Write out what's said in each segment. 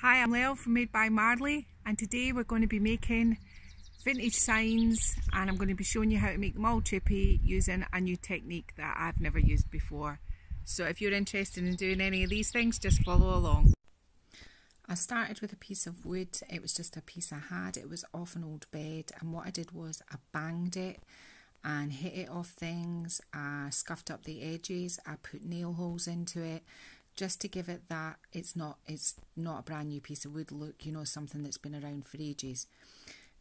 Hi, I'm Lel from Made by Marley and today we're going to be making vintage signs and I'm going to be showing you how to make them all chippy using a new technique that I've never used before. So if you're interested in doing any of these things, just follow along. I started with a piece of wood, it was just a piece I had, it was off an old bed and what I did was I banged it and hit it off things, I scuffed up the edges, I put nail holes into it, just to give it that it's not it's not a brand new piece of wood. Look you know something that's been around for ages.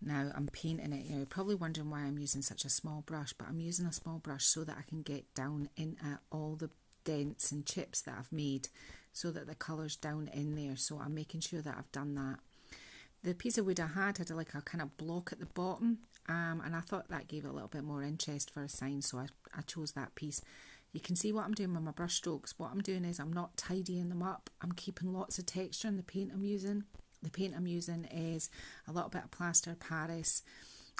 Now I'm painting it you're probably wondering why I'm using such a small brush but I'm using a small brush so that I can get down in at all the dents and chips that I've made so that the colours down in there. So I'm making sure that I've done that. The piece of wood I had had like a kind of block at the bottom um, and I thought that gave it a little bit more interest for a sign so I, I chose that piece you can see what I'm doing with my brush strokes. What I'm doing is I'm not tidying them up. I'm keeping lots of texture in the paint I'm using. The paint I'm using is a little bit of plaster Paris,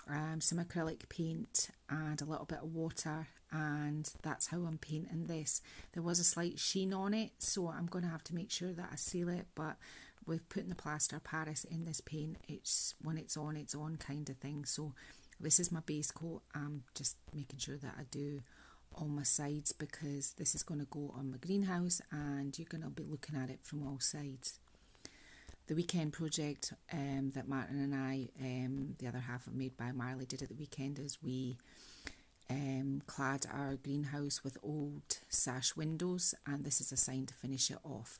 um, some acrylic paint and a little bit of water and that's how I'm painting this. There was a slight sheen on it so I'm going to have to make sure that I seal it but with putting the plaster Paris in this paint it's when it's on it's on kind of thing so this is my base coat I'm just making sure that I do on my sides because this is going to go on my greenhouse and you're going to be looking at it from all sides. The weekend project um, that Martin and I, um, the other half of Made by Marley, did at the weekend is we um, clad our greenhouse with old sash windows and this is a sign to finish it off.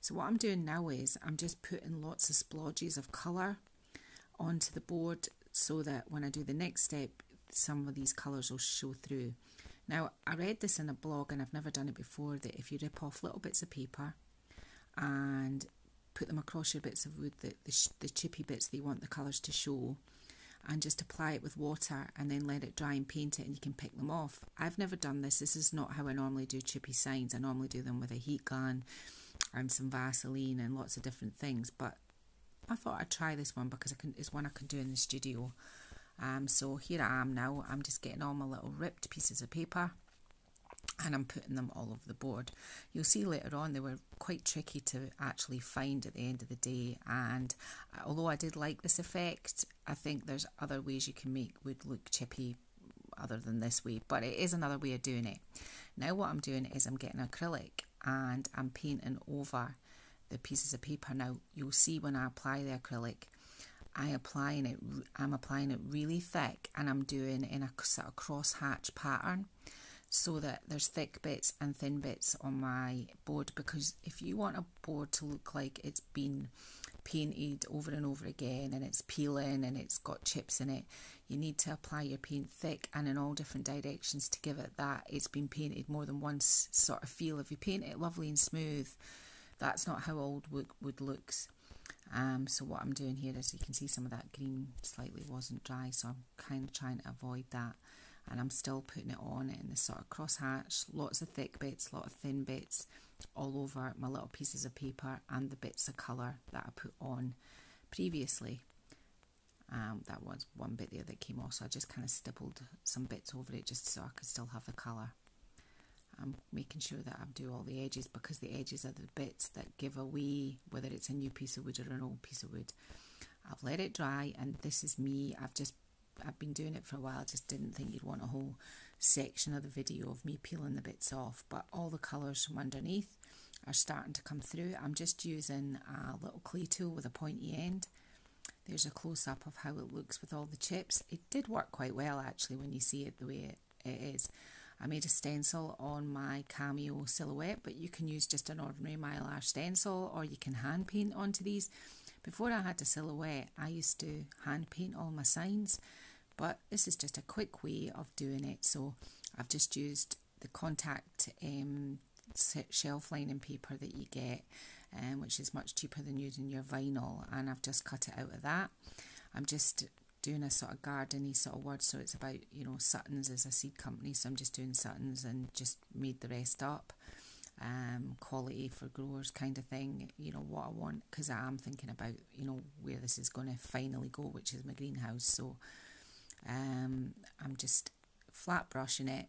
So what I'm doing now is I'm just putting lots of splodges of colour onto the board so that when I do the next step some of these colours will show through. Now, I read this in a blog and I've never done it before that if you rip off little bits of paper and put them across your bits of wood, the, the, the chippy bits that you want the colours to show, and just apply it with water and then let it dry and paint it and you can pick them off. I've never done this. This is not how I normally do chippy signs. I normally do them with a heat gun and some Vaseline and lots of different things. But I thought I'd try this one because can, it's one I can do in the studio. Um, so here I am now. I'm just getting all my little ripped pieces of paper and I'm putting them all over the board. You'll see later on they were quite tricky to actually find at the end of the day and although I did like this effect, I think there's other ways you can make wood look chippy other than this way, but it is another way of doing it. Now what I'm doing is I'm getting acrylic and I'm painting over the pieces of paper. Now you'll see when I apply the acrylic I applying it I'm applying it really thick and I'm doing in a sort of cross hatch pattern so that there's thick bits and thin bits on my board because if you want a board to look like it's been painted over and over again and it's peeling and it's got chips in it you need to apply your paint thick and in all different directions to give it that it's been painted more than once sort of feel. If you paint it lovely and smooth that's not how old wood, wood looks um, so what I'm doing here is you can see some of that green slightly wasn't dry, so I'm kind of trying to avoid that. And I'm still putting it on in this sort of crosshatch, lots of thick bits, lot of thin bits, all over my little pieces of paper and the bits of colour that I put on previously. Um, that was one bit there that came off, so I just kind of stippled some bits over it just so I could still have the colour. I'm making sure that I do all the edges because the edges are the bits that give away whether it's a new piece of wood or an old piece of wood. I've let it dry and this is me. I've just I've been doing it for a while. I just didn't think you'd want a whole section of the video of me peeling the bits off. But all the colours from underneath are starting to come through. I'm just using a little clay tool with a pointy end. There's a close-up of how it looks with all the chips. It did work quite well actually when you see it the way it, it is. I made a stencil on my cameo silhouette, but you can use just an ordinary mylar stencil or you can hand paint onto these. Before I had the silhouette, I used to hand paint all my signs, but this is just a quick way of doing it. So I've just used the contact um, shelf lining paper that you get, um, which is much cheaper than using your vinyl, and I've just cut it out of that. I'm just doing a sort of gardeny sort of word. So it's about, you know, Sutton's as a seed company. So I'm just doing Sutton's and just made the rest up. Um, quality for growers kind of thing, you know, what I want, because I am thinking about, you know, where this is going to finally go, which is my greenhouse. So um, I'm just flat brushing it,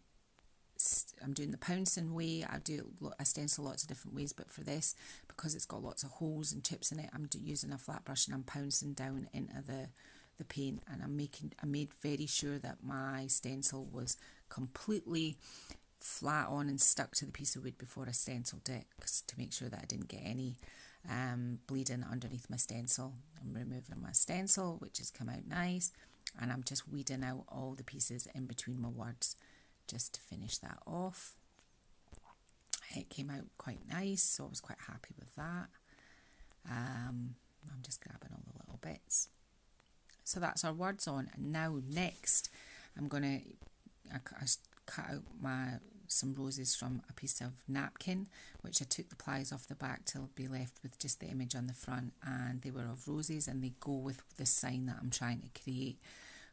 I'm doing the pouncing way. I do a stencil lots of different ways, but for this, because it's got lots of holes and chips in it, I'm using a flat brush and I'm pouncing down into the the paint and I'm making I made very sure that my stencil was completely flat on and stuck to the piece of wood before I stenciled it to make sure that I didn't get any um, bleeding underneath my stencil. I'm removing my stencil which has come out nice and I'm just weeding out all the pieces in between my words just to finish that off. It came out quite nice so I was quite happy with that. Um, I'm just grabbing all the little bits. So that's our words on. And now next I'm going to I, I cut out my some roses from a piece of napkin which I took the plies off the back to be left with just the image on the front and they were of roses and they go with the sign that I'm trying to create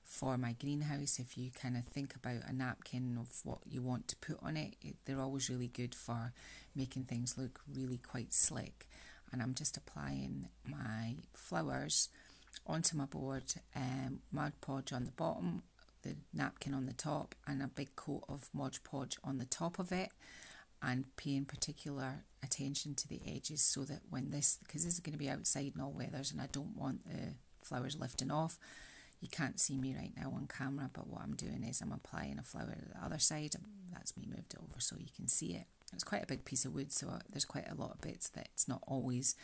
for my greenhouse if you kind of think about a napkin of what you want to put on it, it they're always really good for making things look really quite slick and I'm just applying my flowers onto my board um, Mod Podge on the bottom the napkin on the top and a big coat of Mod Podge on the top of it and paying particular attention to the edges so that when this, because this is going to be outside in all weathers and I don't want the flowers lifting off, you can't see me right now on camera but what I'm doing is I'm applying a flower to the other side, that's me moved it over so you can see it. It's quite a big piece of wood so uh, there's quite a lot of bits that it's not always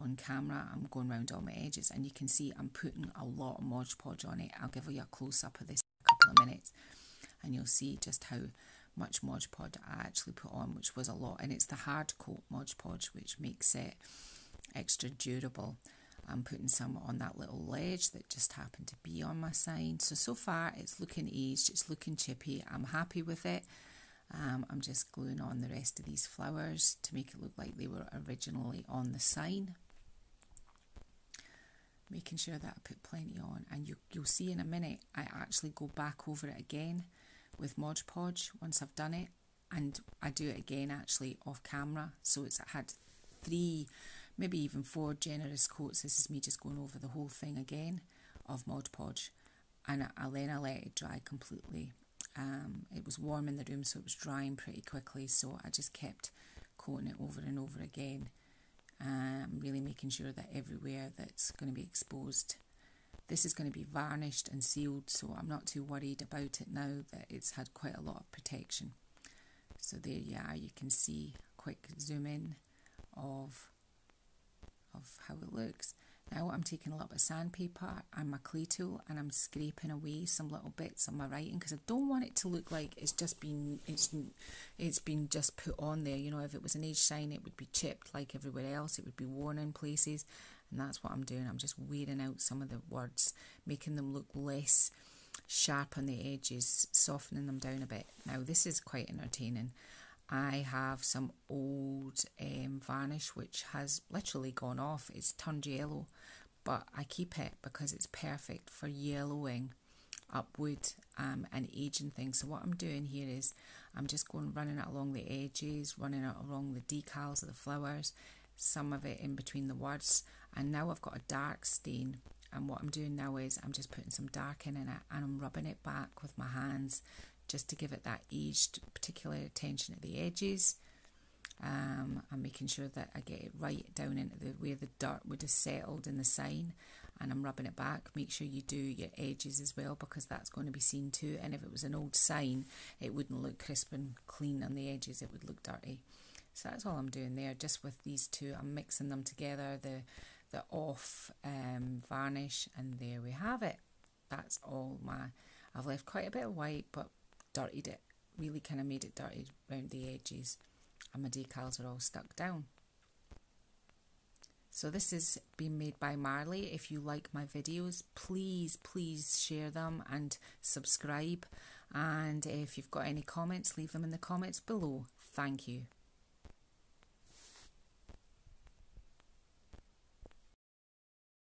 on camera. I'm going around all my edges and you can see I'm putting a lot of Mod Podge on it. I'll give you a close up of this a couple of minutes and you'll see just how much Mod Podge I actually put on, which was a lot. And it's the hard coat Mod Podge which makes it extra durable. I'm putting some on that little ledge that just happened to be on my sign. So, so far it's looking aged, it's looking chippy. I'm happy with it. Um, I'm just gluing on the rest of these flowers to make it look like they were originally on the sign. Making sure that I put plenty on. And you, you'll see in a minute I actually go back over it again with Mod Podge once I've done it. And I do it again actually off camera. So it's had three maybe even four generous coats. This is me just going over the whole thing again of Mod Podge. And I, I then I let it dry completely um, it was warm in the room so it was drying pretty quickly so I just kept coating it over and over again um, really making sure that everywhere that's going to be exposed this is going to be varnished and sealed so I'm not too worried about it now that it's had quite a lot of protection. So there you are you can see quick zoom in of of how it looks now I'm taking a little bit of sandpaper and my clay tool and I'm scraping away some little bits on my writing because I don't want it to look like it's just been it's it's been just put on there. You know, if it was an age sign, it would be chipped like everywhere else. It would be worn in places, and that's what I'm doing. I'm just wearing out some of the words, making them look less sharp on the edges, softening them down a bit. Now this is quite entertaining. I have some old um, varnish which has literally gone off. It's turned yellow, but I keep it because it's perfect for yellowing up wood um, and aging things. So what I'm doing here is I'm just going running it along the edges, running it along the decals of the flowers, some of it in between the words. And now I've got a dark stain. And what I'm doing now is I'm just putting some dark in it and I'm rubbing it back with my hands just to give it that aged particular attention at the edges. Um, I'm making sure that I get it right down into the where the dirt would have settled in the sign and I'm rubbing it back. Make sure you do your edges as well because that's going to be seen too. And if it was an old sign, it wouldn't look crisp and clean on the edges, it would look dirty. So that's all I'm doing there, just with these two. I'm mixing them together, the, the off um, varnish, and there we have it. That's all my, I've left quite a bit of white, but dirtied it, really kind of made it dirty around the edges and my decals are all stuck down. So this is being made by Marley. If you like my videos, please, please share them and subscribe. And if you've got any comments, leave them in the comments below. Thank you.